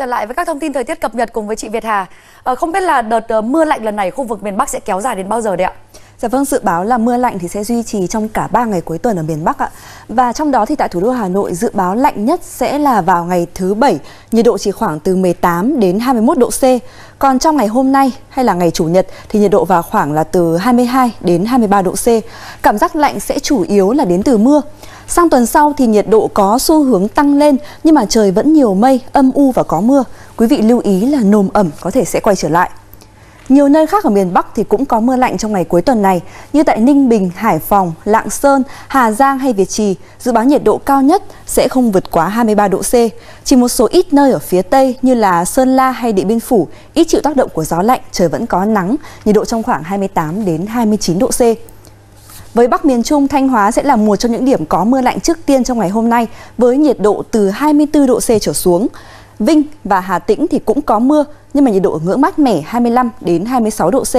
Trở lại với các thông tin thời tiết cập nhật cùng với chị Việt Hà. À, không biết là đợt ờ, mưa lạnh lần này khu vực miền Bắc sẽ kéo dài đến bao giờ đấy ạ? Dạ vâng, dự báo là mưa lạnh thì sẽ duy trì trong cả 3 ngày cuối tuần ở miền Bắc ạ. Và trong đó thì tại thủ đô Hà Nội dự báo lạnh nhất sẽ là vào ngày thứ Bảy, nhiệt độ chỉ khoảng từ 18 đến 21 độ C. Còn trong ngày hôm nay hay là ngày Chủ nhật thì nhiệt độ vào khoảng là từ 22 đến 23 độ C. Cảm giác lạnh sẽ chủ yếu là đến từ mưa. Sang tuần sau thì nhiệt độ có xu hướng tăng lên nhưng mà trời vẫn nhiều mây, âm u và có mưa. Quý vị lưu ý là nồm ẩm có thể sẽ quay trở lại. Nhiều nơi khác ở miền Bắc thì cũng có mưa lạnh trong ngày cuối tuần này, như tại Ninh Bình, Hải Phòng, Lạng Sơn, Hà Giang hay Việt Trì, dự báo nhiệt độ cao nhất sẽ không vượt quá 23 độ C. Chỉ một số ít nơi ở phía Tây như là Sơn La hay Điện Biên Phủ ít chịu tác động của gió lạnh, trời vẫn có nắng, nhiệt độ trong khoảng 28 đến 29 độ C. Với Bắc miền Trung, Thanh Hóa sẽ là một trong những điểm có mưa lạnh trước tiên trong ngày hôm nay với nhiệt độ từ 24 độ C trở xuống. Vinh và Hà Tĩnh thì cũng có mưa nhưng mà nhiệt độ ở ngưỡng mát mẻ 25 đến 26 độ C.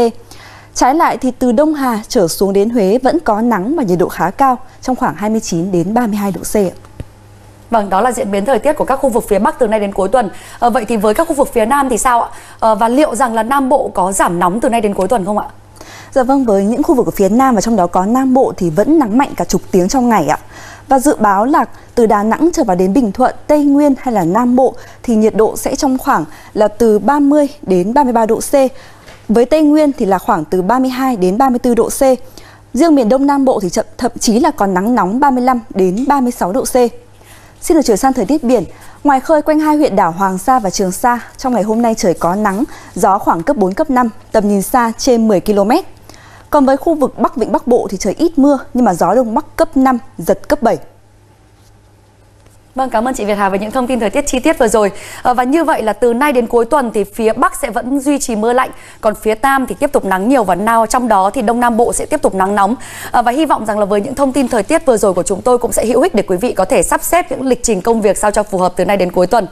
Trái lại thì từ Đông Hà trở xuống đến Huế vẫn có nắng và nhiệt độ khá cao trong khoảng 29 đến 32 độ C. Vâng, đó là diễn biến thời tiết của các khu vực phía Bắc từ nay đến cuối tuần. À, vậy thì với các khu vực phía Nam thì sao ạ? À, và liệu rằng là Nam Bộ có giảm nóng từ nay đến cuối tuần không ạ? Dạ vâng, với những khu vực ở phía Nam và trong đó có Nam Bộ thì vẫn nắng mạnh cả chục tiếng trong ngày ạ. Và dự báo là từ Đà Nẵng trở vào đến Bình Thuận, Tây Nguyên hay là Nam Bộ thì nhiệt độ sẽ trong khoảng là từ 30 đến 33 độ C. Với Tây Nguyên thì là khoảng từ 32 đến 34 độ C. Riêng miền Đông Nam Bộ thì chậm, thậm chí là còn nắng nóng 35 đến 36 độ C. Xin được chuyển sang thời tiết biển. Ngoài khơi quanh hai huyện đảo Hoàng Sa và Trường Sa, trong ngày hôm nay trời có nắng, gió khoảng cấp 4, cấp 5, tầm nhìn xa trên 10 km. Còn với khu vực Bắc Vịnh Bắc Bộ thì trời ít mưa nhưng mà gió đông bắc cấp 5, giật cấp 7. Vâng, cảm ơn chị Việt Hà về những thông tin thời tiết chi tiết vừa rồi. À, và như vậy là từ nay đến cuối tuần thì phía Bắc sẽ vẫn duy trì mưa lạnh, còn phía Nam thì tiếp tục nắng nhiều và nào trong đó thì Đông Nam Bộ sẽ tiếp tục nắng nóng. À, và hy vọng rằng là với những thông tin thời tiết vừa rồi của chúng tôi cũng sẽ hữu ích để quý vị có thể sắp xếp những lịch trình công việc sao cho phù hợp từ nay đến cuối tuần.